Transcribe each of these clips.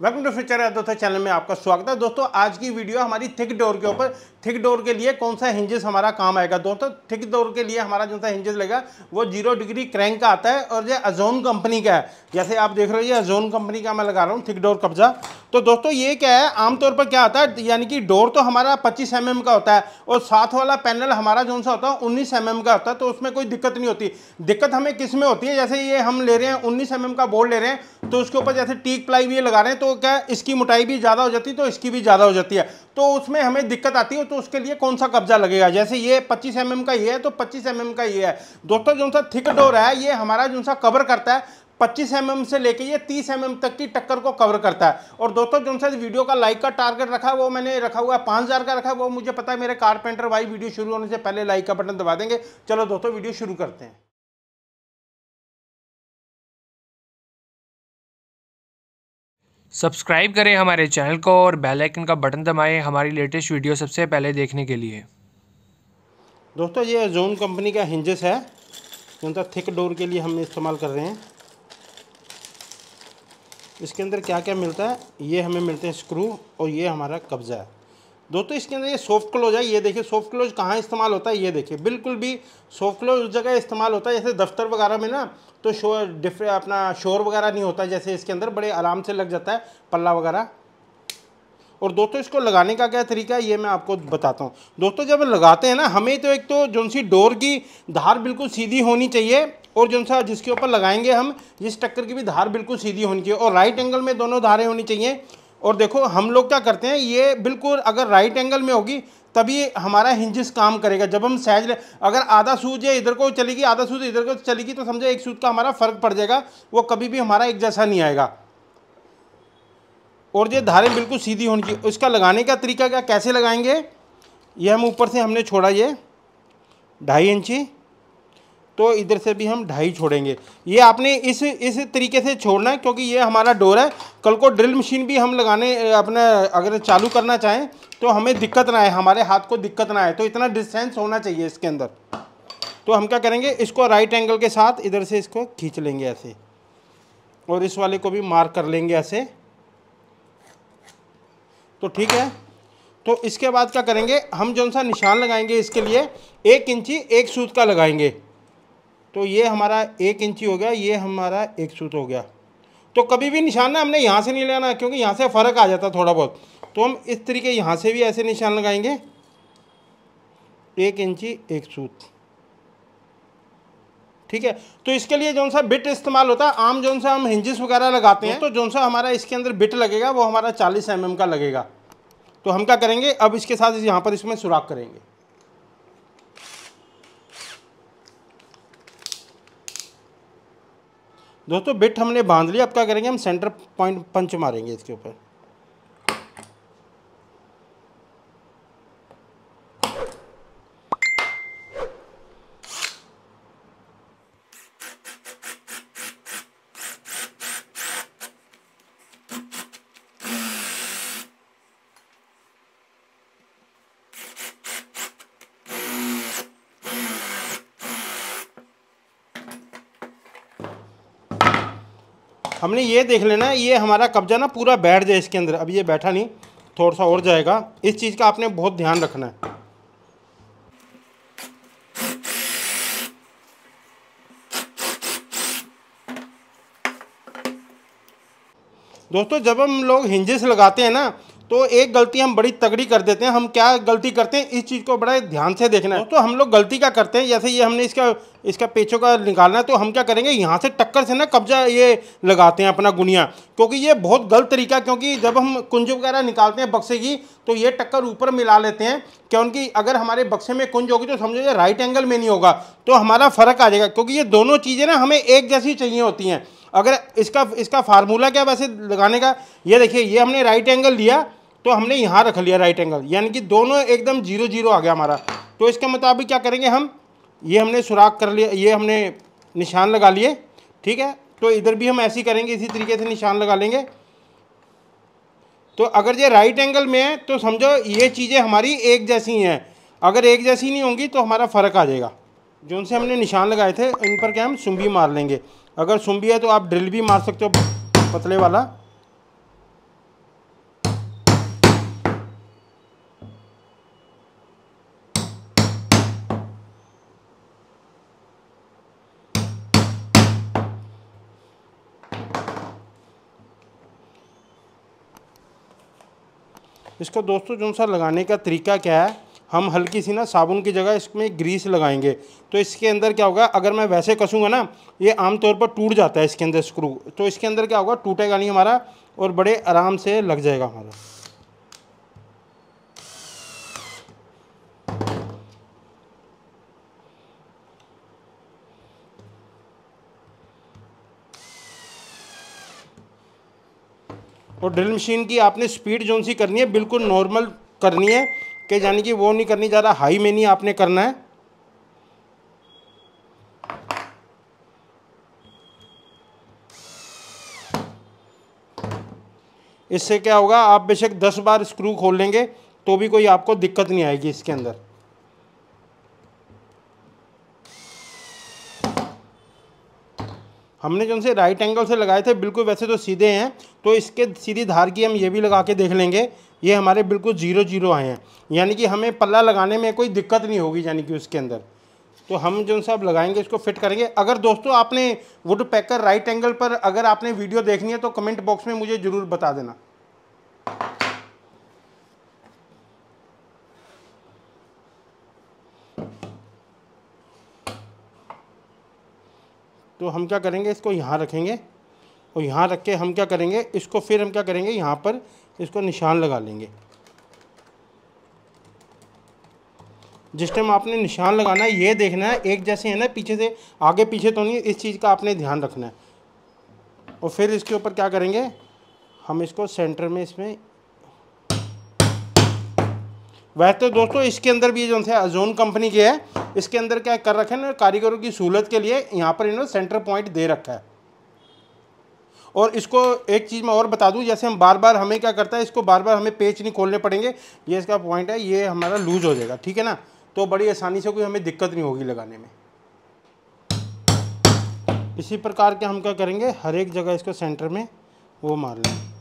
Welcome to future दोस्तों channel में आपका स्वागत है। दोस्तों, आज की वीडियो हमारी थिक डोर के ऊपर। थिक डोर के लिए कौन सा हिंजेस हमारा काम आएगा? दोस्तों थिक डोर के लिए हमारा जो सा हिंजेस लगेगा, वो ज़ीरो डिग्री क्रैंक का आता है और ये अजोन कंपनी का है। जैसे आप देख रहे हो, ये अजोन कंपनी का मैं लगा रहा हूँ थिक डोर कब्जा। तो दोस्तों, ये क्या है? आमतौर पर क्या होता है? यानी कि डोर तो हमारा पच्चीस एम का होता है और साथ वाला पैनल हमारा जो सा होता है, उन्नीस एम का होता है। तो उसमें कोई दिक्कत नहीं होती। दिक्कत हमें किसमें होती है? जैसे ये हम ले रहे हैं, उन्नीस एम का बोर्ड ले रहे हैं तो उसके ऊपर जैसे टीक प्लाई भी लगा रहे हैं तो क्या इसकी मोटाई भी ज़्यादा हो जाती है तो इसकी भी ज़्यादा हो जाती है। तो उसमें हमें दिक्कत आती है तो उसके लिए कौन सा कब्जा लगेगा? जैसे ये 25 एम mm का ये है तो 25 एम mm का ये है। दोस्तों, जो सा थिक डोर है, ये हमारा जो सा कवर करता है 25 एम mm से लेके ये 30 एम mm तक की टक्कर को कवर करता है। और दोस्तों, जो सा वीडियो का लाइक का टारगेट रखा है वो मैंने रखा हुआ है, पाँच हज़ार का रखा है, वो मुझे पता है मेरे कारपेंटर भाई वीडियो शुरू होने से पहले लाइक का बटन दबा देंगे। चलो दोस्तों, वीडियो शुरू करते हैं। सब्सक्राइब करें हमारे चैनल को और बेल आइकन का बटन दबाएँ हमारी लेटेस्ट वीडियो सबसे पहले देखने के लिए। दोस्तों, ये जोन कंपनी का हिंजस है। जो थिक डोर के लिए हम इस्तेमाल कर रहे हैं। इसके अंदर क्या क्या मिलता है? ये हमें मिलते हैं स्क्रू और ये हमारा कब्ज़ा है। दोस्तों इसके अंदर ये सॉफ्ट क्लोज है, ये देखिए सॉफ्ट क्लोज कहाँ इस्तेमाल होता है, ये देखिए। बिल्कुल भी सॉफ्ट क्लोज उस जगह इस्तेमाल होता है, जैसे दफ्तर वगैरह में ना तो शोर डिफरे अपना शोर वगैरह नहीं होता, जैसे इसके अंदर बड़े आराम से लग जाता है, पल्ला वगैरह। और दोस्तों इसको लगाने का क्या तरीका है, ये मैं आपको बताता हूँ। दोस्तों जब लगाते हैं ना, हमें तो एक तो जो सी डोर की धार बिल्कुल सीधी होनी चाहिए, और जो सा जिसके ऊपर लगाएँगे हम, जिस टक्कर की भी धार बिल्कुल सीधी होनी चाहिए, और राइट एंगल में दोनों धारें होनी चाहिए और देखो, हम लोग क्या करते हैं, ये बिल्कुल अगर राइट एंगल में होगी, तभी हमारा हिंजिस काम करेगा। जब हम सहज अगर आधा सूज है इधर को चलेगी, आधा सूज इधर को चलेगी तो समझो एक सूज का हमारा फ़र्क पड़ जाएगा, वो कभी भी हमारा एक जैसा नहीं आएगा। और ये धारें बिल्कुल सीधी होनी चाहिए। इसका लगाने का तरीका क्या, कैसे लगाएँगे? ये हम ऊपर से हमने छोड़ा ये, ढाई इंची। तो इधर से भी हम ढाई छोड़ेंगे। ये आपने इस इस तरीके से छोड़ना है, क्योंकि ये हमारा डोर है। कल को ड्रिल मशीन भी हम लगाने, अपने अगर चालू करना चाहें तो हमें दिक्कत ना आए, हमारे हाथ को दिक्कत ना आए। तो इतना डिस्टेंस होना चाहिए इसके अंदर। तो हम क्या करेंगे, इसको राइट एंगल के साथ इधर से इसको खींच लेंगे ऐसे। और इस वाले को भी मार्क कर लेंगे ऐसे। तो ठीक है। तो इसके बाद क्या करेंगे, हम जो सा निशान लगाएँगे इसके लिए, एक इंची एक सूत का लगाएँगे। तो ये हमारा एक इंची हो गया ये हमारा एक सूत हो गया। तो कभी भी निशान ना हमने यहाँ से नहीं लेना क्योंकि यहाँ से फ़र्क आ जाता थोड़ा बहुत। तो हम इस तरीके यहाँ से भी ऐसे निशान लगाएँगे। एक इंची एक सूत। ठीक है? तो इसके लिए जो सा बिट इस्तेमाल होता है आम जो सा हम हिंजिस वगैरह लगाते हैं तो जो सा हमारा इसके अंदर बिट लगेगा वो हमारा चालीस एम का लगेगा। तो हम क्या करेंगे? अब इसके साथ यहाँ पर इसमें सुराख करेंगे। दोस्तों, बिट हमने बाँध लिया, अब क्या करेंगे, हम सेंटर पॉइंट पंच मारेंगे इसके ऊपर। हमने ये देख लेना, ये हमारा कब्जा ना पूरा बैठ जाए इसके अंदर। अब ये बैठा नहीं थोड़ा सा और जाएगा। इस चीज़ का आपने बहुत ध्यान रखना है। दोस्तों, जब हम लोग हिंजेस लगाते हैं ना तो एक गलती हम बड़ी तगड़ी कर देते हैं। हम क्या गलती करते हैं, इस चीज़ को बड़ा ध्यान से देखना है। तो हम लोग गलती क्या करते हैं, जैसे ये हमने इसका इसका पेचों का निकालना है तो हम क्या करेंगे, यहाँ से टक्कर से ना कब्जा ये लगाते हैं अपना गुनिया। क्योंकि ये बहुत गलत तरीका क्योंकि जब हम कुंज वगैरह निकालते हैं बक्से की तो ये टक्कर ऊपर मिला लेते हैं क्योंकि अगर हमारे बक्से में कुंज होगी तो समझो ये राइट एंगल में नहीं होगा तो हमारा फ़र्क आ जाएगा। क्योंकि ये दोनों चीज़ें ना हमें एक जैसी चाहिए होती हैं। अगर इसका इसका फार्मूला क्या वैसे लगाने का, ये देखिए, ये हमने राइट एंगल लिया तो हमने यहाँ रख लिया राइट एंगल यानी कि दोनों एकदम ज़ीरो ज़ीरो आ गया हमारा। तो इसके मुताबिक क्या करेंगे हम? ये हमने सुराख कर लिया, ये हमने निशान लगा लिए, ठीक है? तो इधर भी हम ऐसे करेंगे, इसी तरीके से निशान लगा लेंगे। तो अगर ये राइट एंगल में है तो समझो ये चीज़ें हमारी एक जैसी हैं। अगर एक जैसी नहीं होंगी तो हमारा फ़र्क आ जाएगा। जो उनसे हमने निशान लगाए थे इन पर क्या हम सुम्बी मार लेंगे। अगर सुम्बी है तो आप ड्रिल भी मार सकते हो, पतले वाला। इसको दोस्तों, जो सा लगाने का तरीका क्या है, हम हल्की सी ना साबुन की जगह इसमें ग्रीस लगाएँगे। तो इसके अंदर क्या होगा, अगर मैं वैसे कसूँगा ना, ये आमतौर पर टूट जाता है इसके अंदर स्क्रू तो इसके अंदर क्या होगा, टूटेगा नहीं हमारा और बड़े आराम से लग जाएगा हमारा। और ड्रिल मशीन की आपने स्पीड जो सी करनी है, बिल्कुल नॉर्मल करनी है, कि यानी कि वो नहीं करनी, ज़्यादा हाई में नहीं आपने करना है। इससे क्या होगा, आप बेशक दस बार स्क्रू खोल लेंगे तो भी कोई आपको दिक्कत नहीं आएगी इसके अंदर। हमने जो उनसे राइट एंगल से लगाए थे, बिल्कुल वैसे तो सीधे हैं। तो इसके सीधी धार की हम ये भी लगा के देख लेंगे, ये हमारे बिल्कुल ज़ीरो ज़ीरो आए हैं। यानी कि हमें पल्ला लगाने में कोई दिक्कत नहीं होगी, यानी कि उसके अंदर। तो हम जो सा लगाएँगे, इसको फिट करेंगे। अगर दोस्तों आपने वुड पैकर राइट एंगल पर अगर आपने वीडियो देखनी है तो कमेंट बॉक्स में मुझे ज़रूर बता देना। तो हम क्या करेंगे, इसको यहाँ रखेंगे और यहाँ रख के हम क्या करेंगे, इसको फिर हम क्या करेंगे, यहाँ पर इसको निशान लगा लेंगे। जिस टाइम आपने निशान लगाना है, ये देखना है, एक जैसे है ना, पीछे से, आगे पीछे तो नहीं, इस चीज़ का आपने ध्यान रखना है। और फिर इसके ऊपर क्या करेंगे, हम इसको सेंटर में इसमें वैसे तो दोस्तों इसके अंदर भी जो है अजोन कंपनी के है, इसके अंदर क्या कर रखे ना, कारीगरों की सहूलत के लिए यहाँ पर इन्होंने सेंटर पॉइंट दे रखा है। और इसको एक चीज़ मैं और बता दूँ, जैसे हम बार बार हमें क्या करता है, इसको बार बार हमें पेच नहीं खोलने पड़ेंगे। ये इसका पॉइंट है, ये हमारा लूज हो जाएगा, ठीक है ना? तो बड़ी आसानी से कोई हमें दिक्कत नहीं होगी लगाने में। इसी प्रकार के हम क्या करेंगे, हर एक जगह इसको सेंटर में वो मार लेंगे।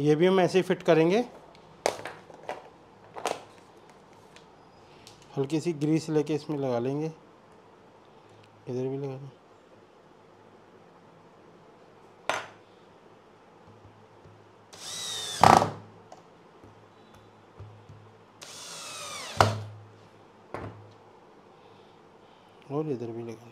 ये भी हम ऐसे ही फिट करेंगे। हल्की सी ग्रीस लेके इसमें लगा लेंगे। इधर भी लगा लें। और इधर भी लगा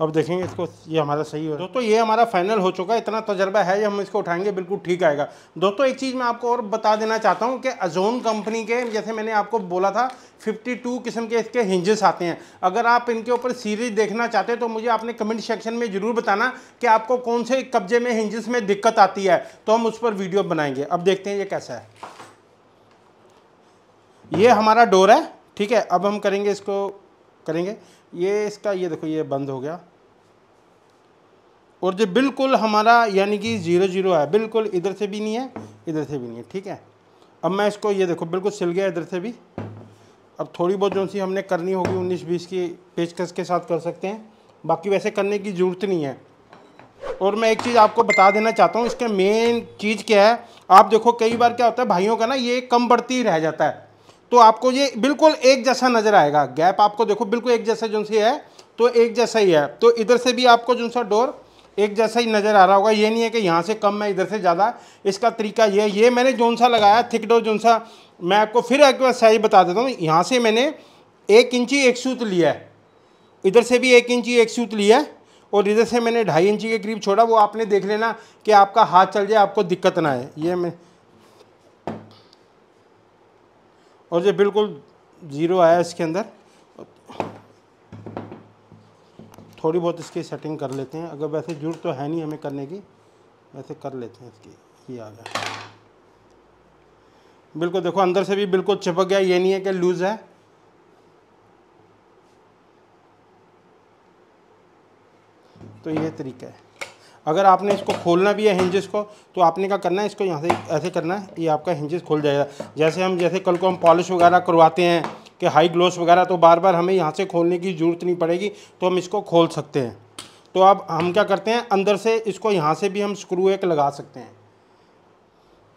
अब देखेंगे इसको, ये हमारा सही हो दोस्तों, ये हमारा फाइनल हो चुका है, इतना तजर्बा है, ये हम इसको उठाएँगे, बिल्कुल ठीक आएगा। दोस्तों, एक चीज़ मैं आपको और बता देना चाहता हूँ कि अजोन कंपनी के, जैसे मैंने आपको बोला था 52 किस्म के इसके हिंजेस आते हैं। अगर आप इनके ऊपर सीरीज़ देखना चाहते हैं तो मुझे आपने कमेंट सेक्शन में ज़रूर बताना कि आपको कौन से कब्जे में हिंजेस में दिक्कत आती है तो हम उस पर वीडियो बनाएँगे। अब देखते हैं ये कैसा है। ये हमारा डोर है, ठीक है? अब हम करेंगे इसको करेंगे। ये इसका, ये देखो, ये बंद हो गया। और जो, बिल्कुल हमारा यानी कि ज़ीरो ज़ीरो है। बिल्कुल इधर से भी नहीं है, इधर से भी नहीं है, ठीक है? अब मैं इसको, ये देखो, बिल्कुल सिल गया इधर से भी। अब थोड़ी बहुत जो सी हमने करनी होगी, उन्नीस बीस की पेचकस के साथ कर सकते हैं। बाकी वैसे करने की ज़रूरत नहीं है। और मैं एक चीज़ आपको बता देना चाहता हूँ, इसका मेन चीज़ क्या है? आप देखो, कई बार क्या होता है, भाइयों का ना ये कम बढ़ती रह जाता है। तो आपको ये बिल्कुल एक जैसा नज़र आएगा। गैप आपको देखो, बिल्कुल एक जैसा जो है तो एक जैसा ही है। तो इधर से भी आपको जो सा डोर एक जैसा ही नज़र आ रहा होगा। ये नहीं है कि यहाँ से कम है, इधर से ज़्यादा। इसका तरीका ये ये मैंने जोन सा लगाया, थिक डोर जोन सा, मैं आपको फिर एक बार सही बता देता हूँ। यहाँ से मैंने एक इंची, एक सूत लिया है। इधर से भी एक इंची, एक सूत लिया है और इधर से मैंने ढाई इंची के करीब छोड़ा। वो आपने देख लेना कि आपका हाथ चल जाए, आपको दिक्कत ना आए। ये मैं और ये बिल्कुल ज़ीरो आया इसके अंदर। थोड़ी बहुत इसकी सेटिंग कर लेते हैं। अगर वैसे ज़रूरत तो है नहीं हमें करने की, वैसे कर लेते हैं इसकी। ये आ गया। बिल्कुल देखो, अंदर से भी बिल्कुल चिपक गया। ये नहीं है कि लूज़ है। तो ये तरीका है। अगर आपने इसको खोलना भी है हिंजेस को तो आपने क्या करना है, इसको यहाँ से ऐसे करना है, ये आपका हिंजेस खोल जाएगा। जैसे हम, जैसे कल को हम पॉलिश वगैरह करवाते हैं, कि हाई ग्लोस वगैरह तो बार बार हमें यहाँ से खोलने की ज़रूरत नहीं पड़ेगी तो हम इसको खोल सकते हैं। तो अब हम क्या करते हैं, अंदर से इसको यहाँ से भी हम स्क्रू एक लगा सकते हैं।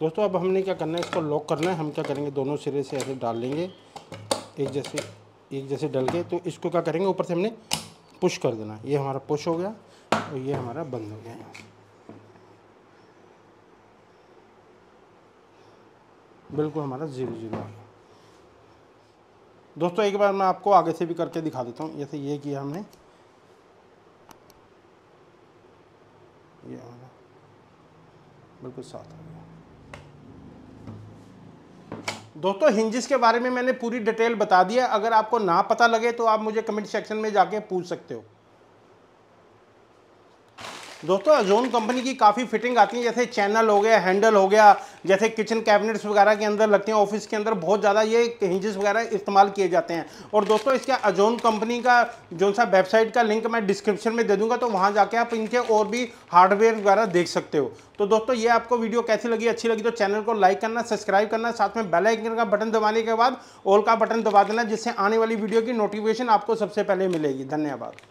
दोस्तों, अब हमने क्या करना है, इसको लॉक करना है, हम क्या करेंगे, दोनों सिरे से ऐसे डाल लेंगे, एक जैसे एक जैसे डल के तो इसको क्या करेंगे, ऊपर से हमने पुश कर देना। ये हमारा पुश हो गया और ये हमारा बंद हो गया। बिल्कुल हमारा ज़ीरो ज़ीरो आ गया। दोस्तों, एक बार मैं आपको आगे से भी करके दिखा देता हूँ। जैसे ये किया हमने। ये हमारा बिल्कुल साथ आ गया। दोस्तों हिंजिस के बारे में मैंने पूरी डिटेल बता दिया अगर आपको ना पता लगे तो आप मुझे कमेंट सेक्शन में जाके पूछ सकते हो। दोस्तों अजोन कंपनी की काफ़ी फिटिंग आती है, जैसे चैनल हो गया हैंडल हो गया, जैसे किचन कैबिनेट्स वगैरह के अंदर लगते हैं ऑफ़िस के अंदर बहुत ज़्यादा ये हिंजेस वगैरह इस्तेमाल किए जाते हैं। और दोस्तों, इसके अजोन कंपनी का जो सा वेबसाइट का लिंक मैं डिस्क्रिप्शन में दे दूँगा तो वहाँ जाके आप इनके और भी हार्डवेयर वगैरह देख सकते हो। तो दोस्तों, ये आपको वीडियो कैसी लगी, अच्छी लगी तो चैनल को लाइक करना सब्सक्राइब करना, साथ में बेल आइकन का बटन दबाने के बाद ऑल का बटन दबा देना, जिससे आने वाली वीडियो की नोटिफिकेशन आपको सबसे पहले मिलेगी। धन्यवाद।